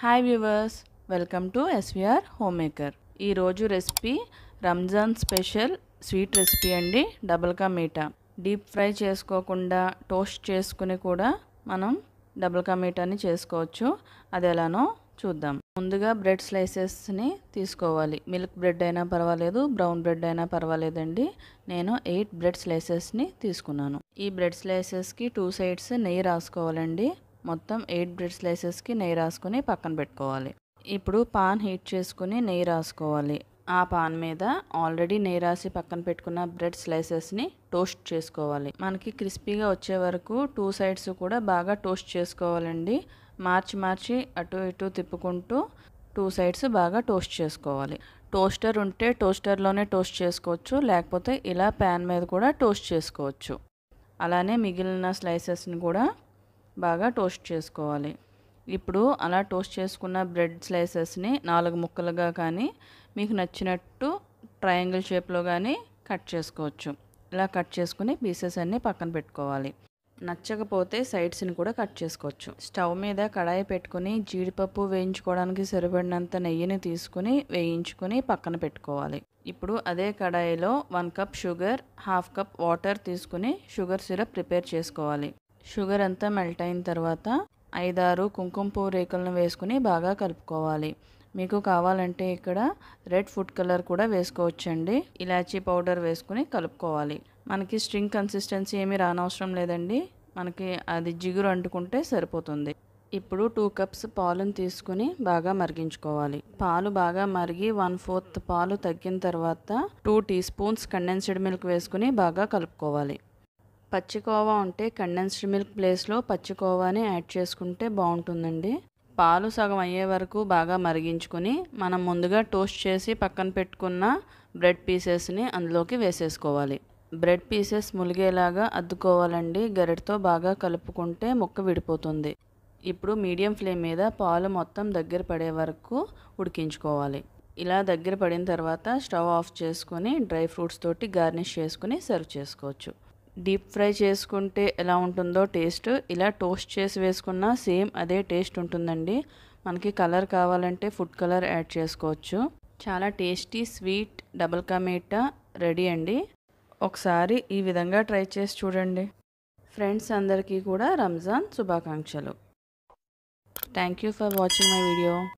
Hi viewers welcome to SVR home maker ఈరోజు recipe Ramzan special sweet recipe అండి double ka meetha deep fry చేసుకోకుండా toast చేసుకుని కూడా మనం డబుల్ కా మీఠాని చేసుకోవచ్చు. అది ఎలానో చూద్దాం. ముందుగా బ్రెడ్ స్లైసెస్ని తీసుకోవాలి. మిల్క్ బ్రెడ్ అయినా పర్వాలేదు బ్రౌన్ బ్రెడ్ అయినా పర్వాలేదండి. నేను ఎయిట్ బ్రెడ్ స్లైసెస్ని తీసుకున్నాను. ఈ బ్రెడ్ స్లైసెస్కి టూ సైడ్స్ నెయ్యి రాసుకోవాలండి. మొత్తం ఎయిట్ బ్రెడ్ స్లైసెస్కి నెయ్యి రాసుకొని పక్కన పెట్టుకోవాలి. ఇప్పుడు పాన్ హీట్ చేసుకుని నెయ్యి రాసుకోవాలి. ఆ పాన్ మీద ఆల్రెడీ నెయ్యి రాసి పక్కన పెట్టుకున్న బ్రెడ్ స్లైసెస్ని టోస్ట్ చేసుకోవాలి. మనకి క్రిస్పీగా వచ్చే వరకు టూ సైడ్స్ కూడా బాగా టోస్ట్ చేసుకోవాలండి. మార్చి మార్చి అటు ఇటు తిప్పుకుంటూ టూ సైడ్స్ బాగా టోస్ట్ చేసుకోవాలి. టోస్టర్ ఉంటే టోస్టర్లోనే టోస్ట్ చేసుకోవచ్చు. లేకపోతే ఇలా ప్యాన్ మీద కూడా టోస్ట్ చేసుకోవచ్చు. అలానే మిగిలిన స్లైసెస్ని కూడా బాగా టోస్ట్ చేసుకోవాలి. ఇప్పుడు అలా టోస్ట్ చేసుకున్న బ్రెడ్ స్లైసెస్ని నాలుగు ముక్కలుగా కానీ మీకు నచ్చినట్టు ట్రయాంగిల్ షేప్లో కానీ కట్ చేసుకోవచ్చు. ఇలా కట్ చేసుకుని పీసెస్ అన్నీ పక్కన పెట్టుకోవాలి. నచ్చకపోతే సైడ్స్ని కూడా కట్ చేసుకోవచ్చు. స్టవ్ మీద కడాయి పెట్టుకుని జీడిపప్పు వేయించుకోవడానికి సరిపడినంత నెయ్యిని తీసుకుని వేయించుకొని పక్కన పెట్టుకోవాలి. ఇప్పుడు అదే కడాయిలో one cup sugar half cup water తీసుకుని షుగర్ సిరప్ ప్రిపేర్ చేసుకోవాలి. షుగర్ అంతా మెల్ట్ అయిన తర్వాత ఐదారు కుంకుమ పువ్వు రేకులను వేసుకుని బాగా కలుపుకోవాలి. మీకు కావాలంటే ఇక్కడ రెడ్ ఫుడ్ కలర్ కూడా వేసుకోవచ్చండి. ఇలాచీ పౌడర్ వేసుకుని కలుపుకోవాలి. మనకి స్ట్రింగ్ కన్సిస్టెన్సీ ఏమీ రానవసరం లేదండి. మనకి అది జిగురు అంటుకుంటే సరిపోతుంది. ఇప్పుడు టూ కప్స్ పాలను తీసుకుని బాగా మరిగించుకోవాలి. పాలు బాగా మరిగి వన్ ఫోర్త్ పాలు తగ్గిన తర్వాత two teaspoons condensed milk వేసుకుని బాగా కలుపుకోవాలి. పచ్చికోవా ఉంటే కండెన్స్డ్ మిల్క్ ప్లేస్లో పచ్చికోవాని యాడ్ చేసుకుంటే బాగుంటుందండి. పాలు సగం అయ్యే వరకు బాగా మరిగించుకొని మనం ముందుగా టోస్ట్ చేసి పక్కన పెట్టుకున్న బ్రెడ్ పీసెస్ని అందులోకి వేసేసుకోవాలి. బ్రెడ్ పీసెస్ ములిగేలాగా అద్దుకోవాలండి. గరిటతో బాగా కలుపుకుంటే ముక్క విడిపోతుంది. ఇప్పుడు మీడియం ఫ్లేమ్ మీద పాలు మొత్తం దగ్గర పడే వరకు ఉడికించుకోవాలి. ఇలా దగ్గర పడిన తర్వాత స్టవ్ ఆఫ్ చేసుకొని డ్రై ఫ్రూట్స్ తోటి గార్నిష్ చేసుకుని సర్వ్ చేసుకోవచ్చు. డీప్ ఫ్రై చేసుకుంటే ఎలా ఉంటుందో టేస్ట్. ఇలా టోస్ట్ చేసి వేసుకున్నా సేమ్ అదే టేస్ట్ ఉంటుందండి. మనకి కలర్ కావాలంటే ఫుడ్ కలర్ యాడ్ చేసుకోవచ్చు. చాలా tasty sweet double ka ready అండి. ఒకసారి ఈ విధంగా ట్రై చేసి చూడండి. ఫ్రెండ్స్ అందరికీ కూడా రంజాన్ శుభాకాంక్షలు. Thank you for watching my video.